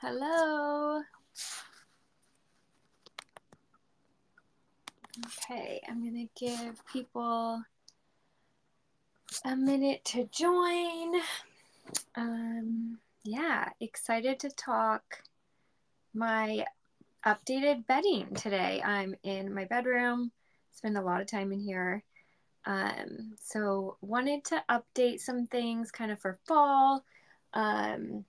Hello. Okay, I'm going to give people a minute to join. Um, yeah, excited to talk my updated bedding today. I'm in my bedroom, spend a lot of time in here. Um, so wanted to update some things kind of for fall. Um,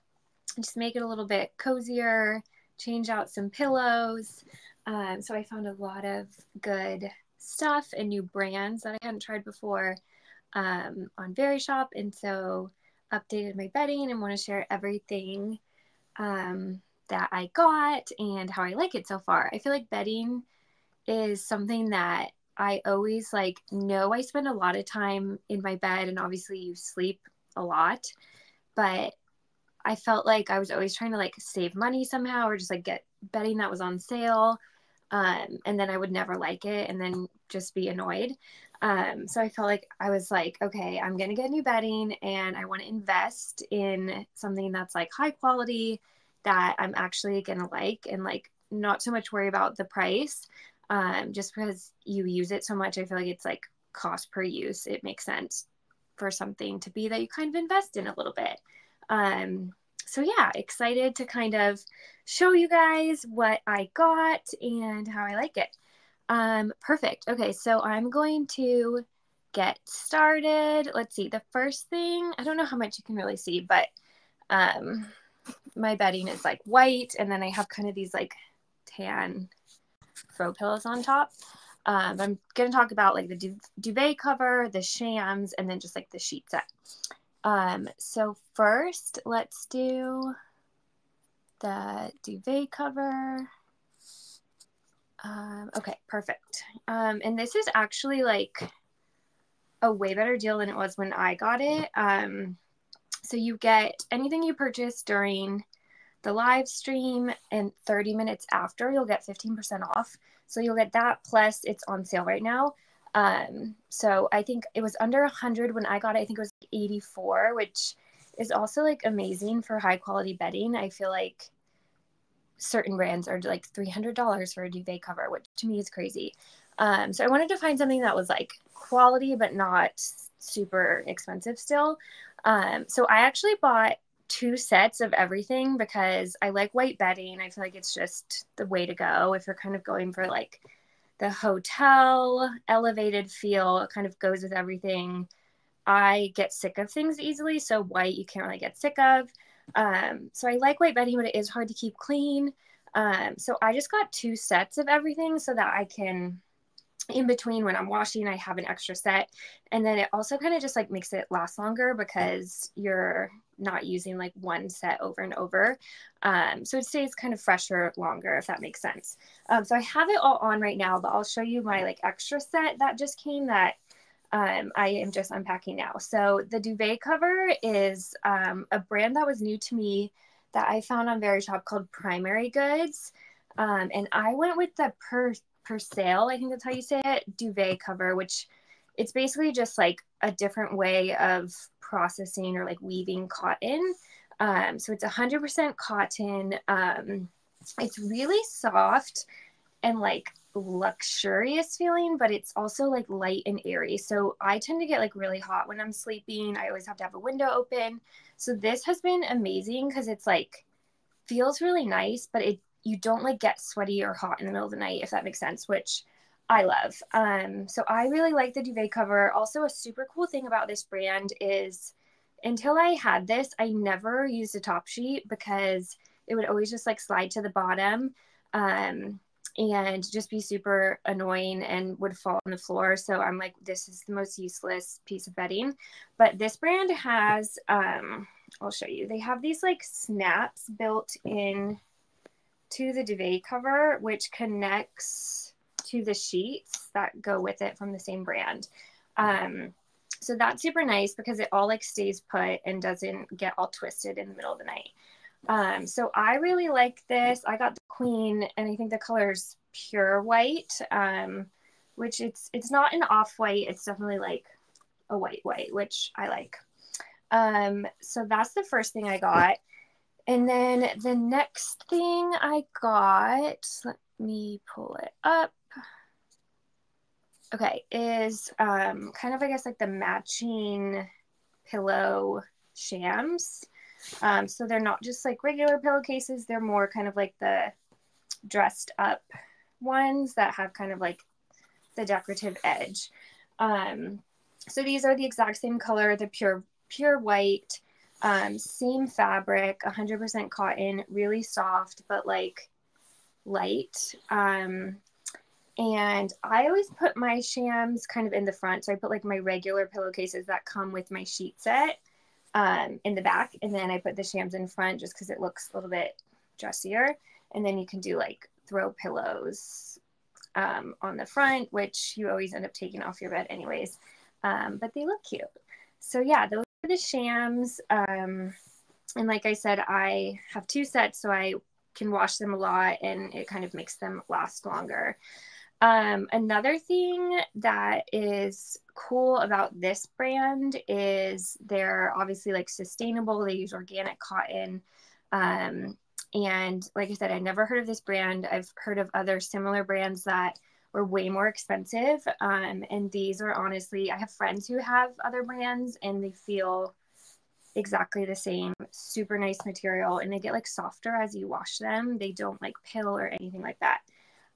just make it a little bit cozier, change out some pillows. Um, so I found a lot of good stuff and new brands that I hadn't tried before um, on Verishop. And so updated my bedding and want to share everything um, that I got and how I like it so far. I feel like bedding is something that I always like know I spend a lot of time in my bed and obviously you sleep a lot, but I felt like I was always trying to like save money somehow or just like get bedding that was on sale. Um, and then I would never like it and then just be annoyed. Um, so I felt like I was like, okay, I'm going to get new bedding and I want to invest in something that's like high quality that I'm actually going to like and like not so much worry about the price. Um, just because you use it so much, I feel like it's like cost per use. It makes sense for something to be that you kind of invest in a little bit. Um, so yeah, excited to kind of show you guys what I got and how I like it. Um, perfect. Okay, so I'm going to get started. Let's see. The first thing, I don't know how much you can really see, but um, my bedding is like white, and then I have kind of these like tan throw pillows on top. Um, I'm going to talk about like the du- duvet cover, the shams, and then just like the sheet set. Um, so first, let's do the duvet cover. Um, okay, perfect. Um, and this is actually like a way better deal than it was when I got it. Um, so you get anything you purchase during the live stream and 30 minutes after, you'll get 15% off. So you'll get that plus it's on sale right now. Um, so I think it was under 100 when I got it. I think it was 84, which is also like amazing for high quality bedding. I feel like certain brands are like $300 for a duvet cover, which to me is crazy. Um, so I wanted to find something that was like quality but not super expensive still. Um, so I actually bought two sets of everything because I like white bedding. I feel like it's just the way to go if you're kind of going for like the hotel elevated feel. Kind of goes with everything. I get sick of things easily, so white you can't really get sick of. Um, so I like white bedding, but it is hard to keep clean. Um, so I just got two sets of everything so that I can, in between when I'm washing, I have an extra set. And then it also kind of just like makes it last longer because you're not using like one set over and over. Um, so it stays kind of fresher longer, if that makes sense. Um, so I have it all on right now, but I'll show you my like extra set that just came that um, I am just unpacking now. So the duvet cover is um, a brand that was new to me that I found on Verishop called Primary Goods. Um, and I went with the per Percale, I think that's how you say it, duvet cover, which it's basically just like a different way of processing or like weaving cotton. Um, so it's 100% cotton. Um, it's really soft and like luxurious feeling, but it's also like light and airy. So I tend to get like really hot when I'm sleeping. I always have to have a window open. So this has been amazing because it's like feels really nice, but it you don't like get sweaty or hot in the middle of the night, if that makes sense, which I love. Um, so I really like the duvet cover. Also, a super cool thing about this brand is until I had this, I never used a top sheet because it would always just like slide to the bottom. Um, and just be super annoying and would fall on the floor. So I'm like, this is the most useless piece of bedding. But this brand has, um, I'll show you. They have these like snaps built in to the duvet cover, which connects to the sheets that go with it from the same brand. Um, so that's super nice because it all like stays put and doesn't get all twisted in the middle of the night. Um, so I really like this. I got the queen, and I think the color is pure white, um, which it's it's not an off white. It's definitely like a white white, which I like. Um, so that's the first thing I got. And then the next thing I got, let me pull it up. Okay, is um, kind of, I guess, like the matching pillow shams. Um, so they're not just like regular pillowcases, they're more kind of like the dressed up ones that have kind of like the decorative edge. Um, so these are the exact same color, the pure pure white, um, same fabric, 100% cotton, really soft, but like light. Um, and I always put my shams kind of in the front. So I put like my regular pillowcases that come with my sheet set um, in the back. And then I put the shams in front just because it looks a little bit dressier. And then you can do like throw pillows um, on the front, which you always end up taking off your bed anyways. Um, but they look cute. So yeah, those the shams. Um, and like I said, I have two sets, so I can wash them a lot and it kind of makes them last longer. Um, another thing that is cool about this brand is they're obviously like sustainable. They use organic cotton. Um, and like I said, I never heard of this brand. I've heard of other similar brands that were way more expensive. Um, and these are honestly, I have friends who have other brands and they feel exactly the same. Super nice material and they get like softer as you wash them. They don't like pill or anything like that.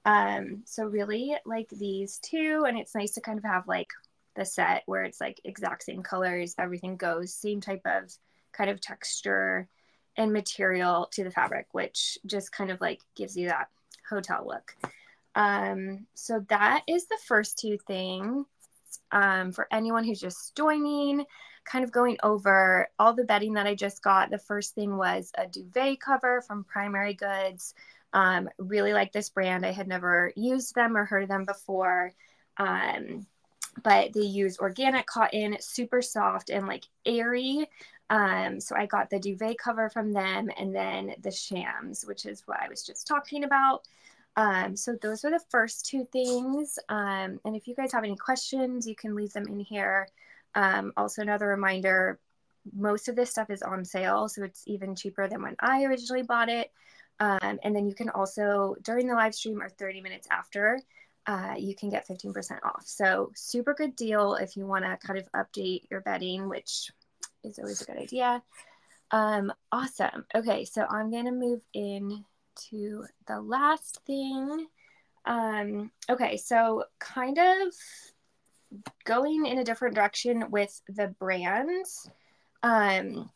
Um, so really like these two, and it's nice to kind of have like the set where it's like exact same colors, everything goes, same type of kind of texture and material to the fabric, which just kind of like gives you that hotel look. Um, so that is the first two things. Um, for anyone who's just joining, kind of going over all the bedding that I just got. The first thing was a duvet cover from Primary Goods. Um, really like this brand. I had never used them or heard of them before. Um, but they use organic cotton, super soft and like airy. Um, so I got the duvet cover from them and then the shams, which is what I was just talking about. Um, so those are the first two things. Um, and if you guys have any questions, you can leave them in here. Um, also, another reminder most of this stuff is on sale, so it's even cheaper than when I originally bought it. Um, and then you can also, during the live stream or 30 minutes after, uh, you can get 15% off. So, super good deal if you want to kind of update your bedding, which is always a good idea. Um, awesome. Okay, so I'm going to move in to the last thing. Um, okay, so kind of going in a different direction with the brands um,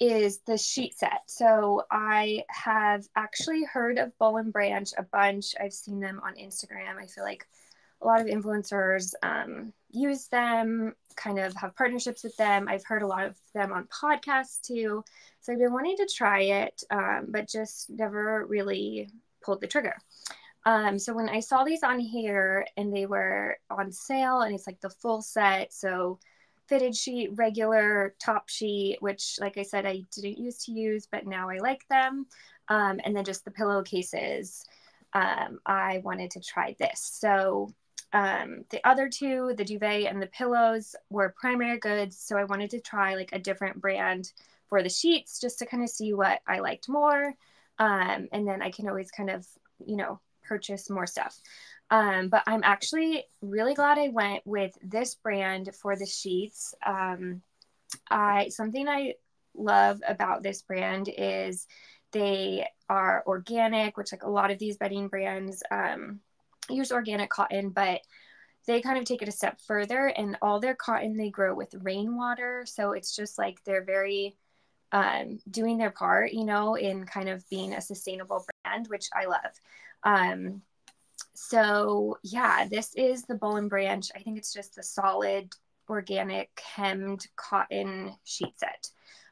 is the sheet set. So I have actually heard of Boll and Branch a bunch. I've seen them on Instagram. I feel like a lot of influencers um, use them, kind of have partnerships with them. I've heard a lot of them on podcasts too. So I've been wanting to try it, um, but just never really pulled the trigger. Um, so when I saw these on here and they were on sale and it's like the full set, so fitted sheet, regular top sheet, which like I said, I didn't used to use, but now I like them. Um, and then just the pillowcases, um, I wanted to try this. So um, the other two, the duvet and the pillows, were primary goods. So I wanted to try like a different brand for the sheets just to kind of see what I liked more. Um, and then I can always kind of, you know, purchase more stuff. Um, but I'm actually really glad I went with this brand for the sheets. Um, I something I love about this brand is they are organic, which like a lot of these bedding brands um, use organic cotton, but they kind of take it a step further and all their cotton they grow with rainwater. So it's just like they're very um, doing their part, you know, in kind of being a sustainable brand, which I love. Um, so yeah, this is the and Branch. I think it's just the solid organic hemmed cotton sheet set.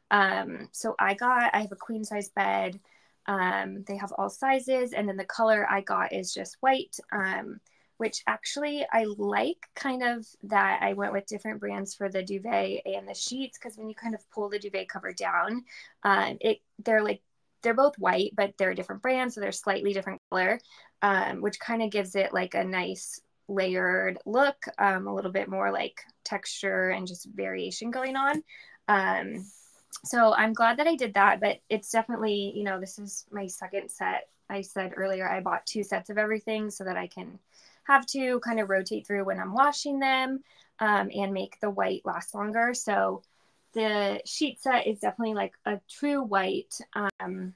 Um, so I got, I have a queen size bed. Um, they have all sizes, and then the color I got is just white, um, which actually I like kind of that I went with different brands for the duvet and the sheets because when you kind of pull the duvet cover down, um, it they're like they're both white, but they're a different brand, so they're slightly different color, um, which kind of gives it like a nice layered look, um, a little bit more like texture and just variation going on. Um, so I'm glad that I did that, but it's definitely, you know, this is my second set. I said earlier I bought two sets of everything so that I can have to kind of rotate through when I'm washing them um, and make the white last longer. So the sheet set is definitely like a true white, um,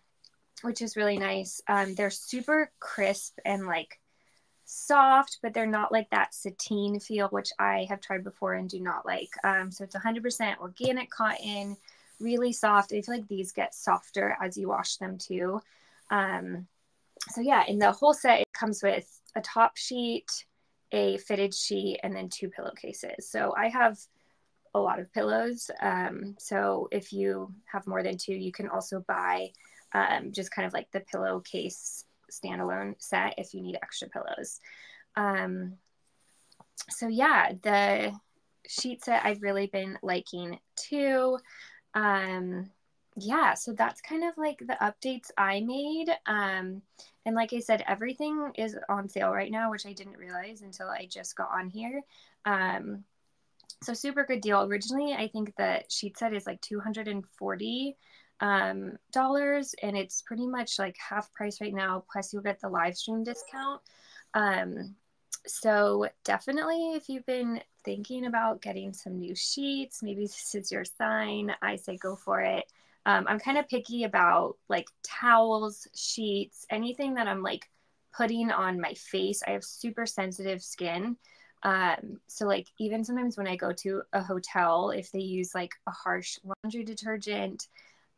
which is really nice. Um, they're super crisp and like soft, but they're not like that sateen feel, which I have tried before and do not like. Um, so it's 100% organic cotton, really soft. I feel like these get softer as you wash them too. Um, so yeah, in the whole set, it comes with a top sheet, a fitted sheet, and then two pillowcases. So I have a lot of pillows. Um, so if you have more than two, you can also buy um, just kind of like the pillowcase standalone set if you need extra pillows. Um, so yeah, the sheet set I've really been liking too. Um, yeah, so that's kind of like the updates I made. Um, and like I said, everything is on sale right now, which I didn't realize until I just got on here. Um, so super good deal. Originally, I think the sheet set is like 240 um, dollars, and it's pretty much like half price right now. Plus, you'll get the live stream discount. Um, so definitely, if you've been thinking about getting some new sheets, maybe this is your sign. I say go for it. Um, I'm kind of picky about like towels, sheets, anything that I'm like putting on my face. I have super sensitive skin. Um, so like even sometimes when I go to a hotel, if they use like a harsh laundry detergent,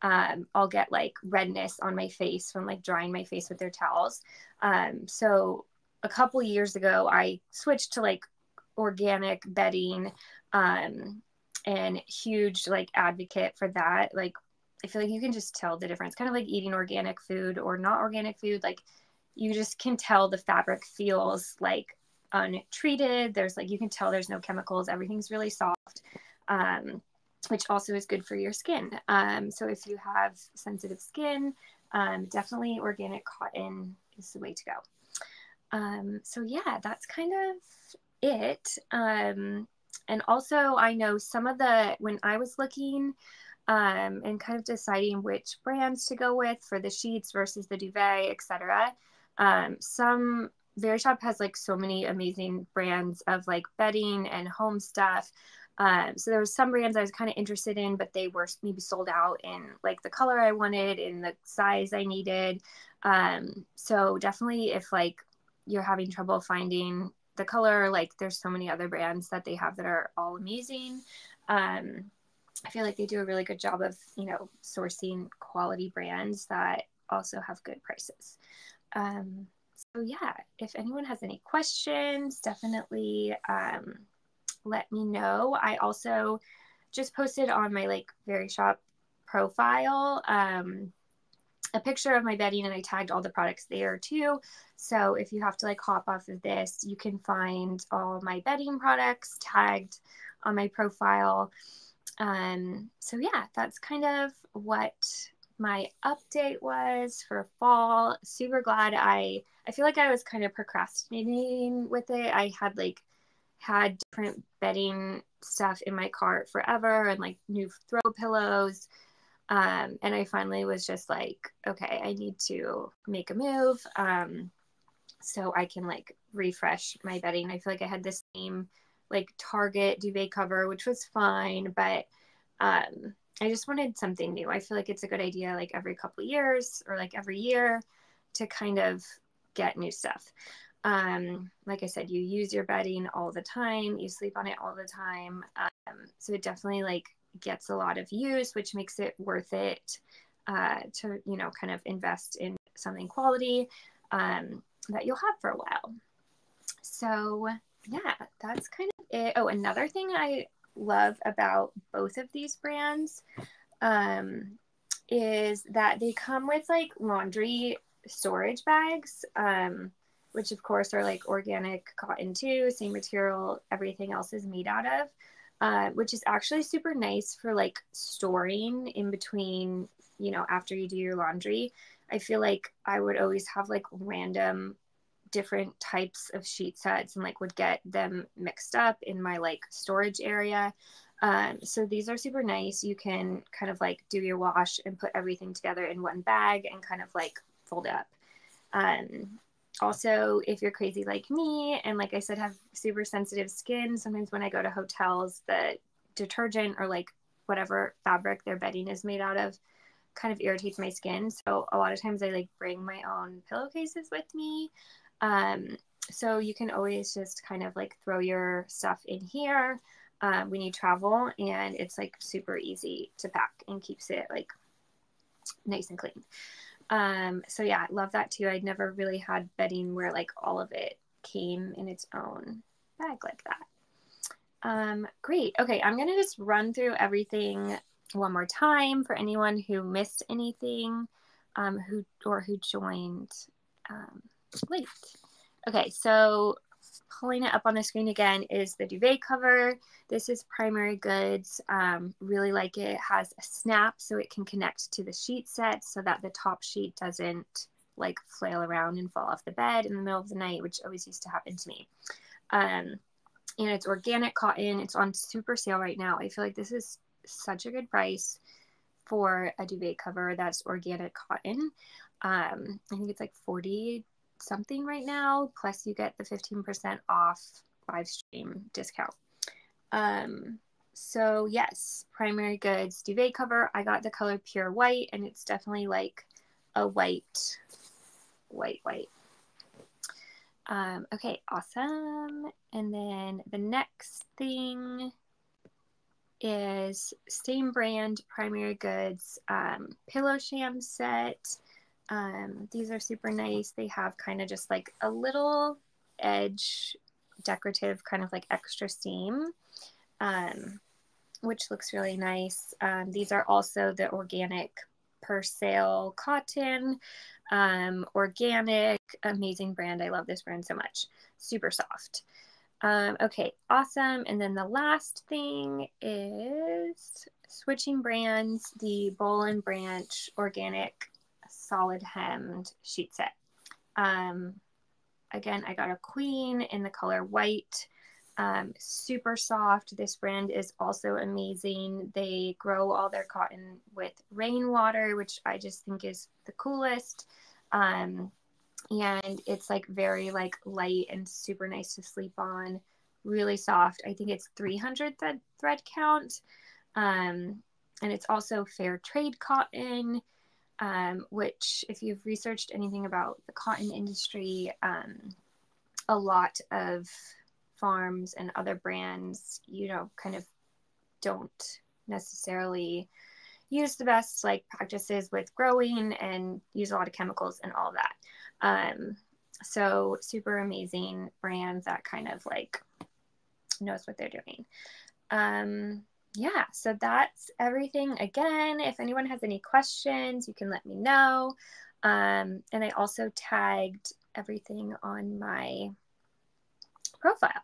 um, I'll get like redness on my face from like drying my face with their towels. Um, so a couple years ago, I switched to like organic bedding um, and huge like advocate for that. Like I feel like you can just tell the difference, kind of like eating organic food or not organic food. Like you just can tell the fabric feels like untreated. There's like you can tell there's no chemicals. Everything's really soft. Um, which also is good for your skin. Um, so if you have sensitive skin, um, definitely organic cotton is the way to go. Um, so yeah, that's kind of it. Um, and also, I know some of the when I was looking um, and kind of deciding which brands to go with for the sheets versus the duvet, etc. Um, some Verishop has like so many amazing brands of like bedding and home stuff. Um, so there was some brands I was kind of interested in, but they were maybe sold out in like the color I wanted, in the size I needed. Um, so definitely, if like you're having trouble finding the color, like there's so many other brands that they have that are all amazing. Um, I feel like they do a really good job of you know sourcing quality brands that also have good prices. Um, so yeah, if anyone has any questions, definitely um, let me know. I also just posted on my like Verishop profile um, a picture of my bedding and I tagged all the products there too. So if you have to like hop off of this, you can find all my bedding products tagged on my profile. Um, so yeah, that's kind of what my update was for fall. Super glad I I feel like I was kind of procrastinating with it. I had like had different bedding stuff in my cart forever and like new throw pillows. Um, and I finally was just like, okay, I need to make a move um, so I can like refresh my bedding. I feel like I had the same like Target duvet cover, which was fine, but um, I just wanted something new. I feel like it's a good idea, like every couple years or like every year, to kind of get new stuff. Um, like I said, you use your bedding all the time, you sleep on it all the time. Um, so it definitely like gets a lot of use, which makes it worth it uh, to, you know, kind of invest in something quality um, that you'll have for a while. So yeah, that's kind of it. Oh, another thing I love about both of these brands um, is that they come with like laundry storage bags. Um, which of course are like organic cotton too, same material everything else is made out of, uh, which is actually super nice for like storing in between, you know, after you do your laundry. I feel like I would always have like random different types of sheet sets and like would get them mixed up in my like storage area. Um, so these are super nice. You can kind of like do your wash and put everything together in one bag and kind of like fold up. Um, also, if you're crazy like me, and like I said, have super sensitive skin, sometimes when I go to hotels, the detergent or like whatever fabric their bedding is made out of kind of irritates my skin. So a lot of times I like bring my own pillowcases with me. Um, so you can always just kind of like throw your stuff in here um, when you travel, and it's like super easy to pack and keeps it like nice and clean. Um, so yeah, I love that too. I'd never really had bedding where like all of it came in its own bag like that. Um, great. Okay, I'm gonna just run through everything one more time for anyone who missed anything, um, who or who joined um, late. Okay, so pulling it up on the screen again is the duvet cover. This is Primary Goods. Um, really like it. It has a snap so it can connect to the sheet set so that the top sheet doesn't like flail around and fall off the bed in the middle of the night, which always used to happen to me. Um, and it's organic cotton. It's on super sale right now. I feel like this is such a good price for a duvet cover that's organic cotton. Um, I think it's like 40 something right now. Plus, you get the 15% off live stream discount. Um, so, yes, primary goods duvet cover. I got the color pure white, and it's definitely like a white, white, white. Um, okay, awesome. And then the next thing is same brand primary goods um, pillow sham set um, these are super nice. They have kind of just like a little edge decorative kind of like extra seam, um, which looks really nice. Um, these are also the organic Percale cotton, um, organic, amazing brand. I love this brand so much. Super soft. Um, okay, awesome. And then the last thing is switching brands, the Boll and Branch organic solid hemmed sheet set. Um, again, I got a queen in the color white. Um, super soft. This brand is also amazing. They grow all their cotton with rainwater, which I just think is the coolest. Um, and it's like very like light and super nice to sleep on. Really soft. I think it's 300 thread, thread count. Um, and it's also fair trade cotton um, which, if you've researched anything about the cotton industry, um, a lot of farms and other brands, you know, kind of don't necessarily use the best like practices with growing and use a lot of chemicals and all that. Um, so super amazing brand that kind of like knows what they're doing. Um, yeah, so that's everything. Again, if anyone has any questions, you can let me know. Um, and I also tagged everything on my profile.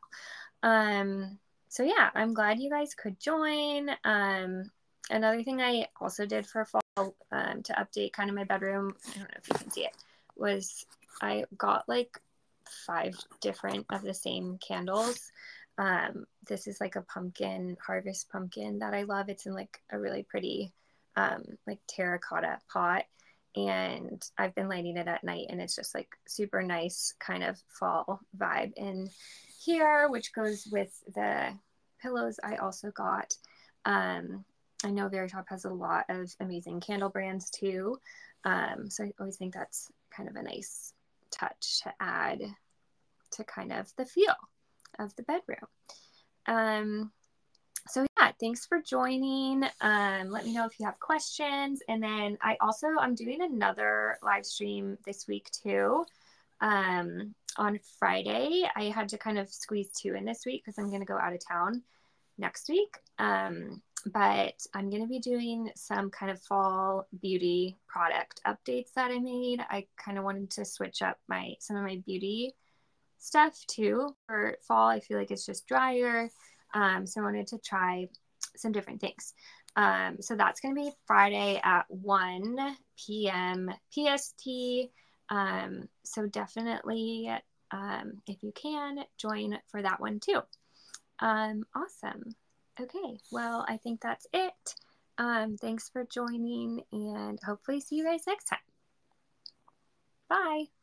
Um, so yeah, I'm glad you guys could join. Um, another thing I also did for fall um, to update kind of my bedroom, I don't know if you can see it, was I got like five different of the same candles um, this is like a pumpkin, harvest pumpkin that I love. It's in like a really pretty, um, like terracotta pot. And I've been lighting it at night and it's just like super nice kind of fall vibe in here, which goes with the pillows I also got. Um, I know Verishop has a lot of amazing candle brands too. Um, so I always think that's kind of a nice touch to add to kind of the feel of the bedroom. Um, so yeah, thanks for joining. Um, let me know if you have questions. And then I also I'm doing another live stream this week too. Um, on Friday, I had to kind of squeeze two in this week because I'm going to go out of town next week. Um, but I'm going to be doing some kind of fall beauty product updates that I made. I kind of wanted to switch up my some of my beauty stuff too for fall. I feel like it's just drier. Um, so I wanted to try some different things. Um, so that's going to be Friday at 1 p.m. PST. Um, so definitely, um, if you can, join for that one too. Um, awesome. Okay, well, I think that's it. Um, thanks for joining and hopefully see you guys next time. Bye.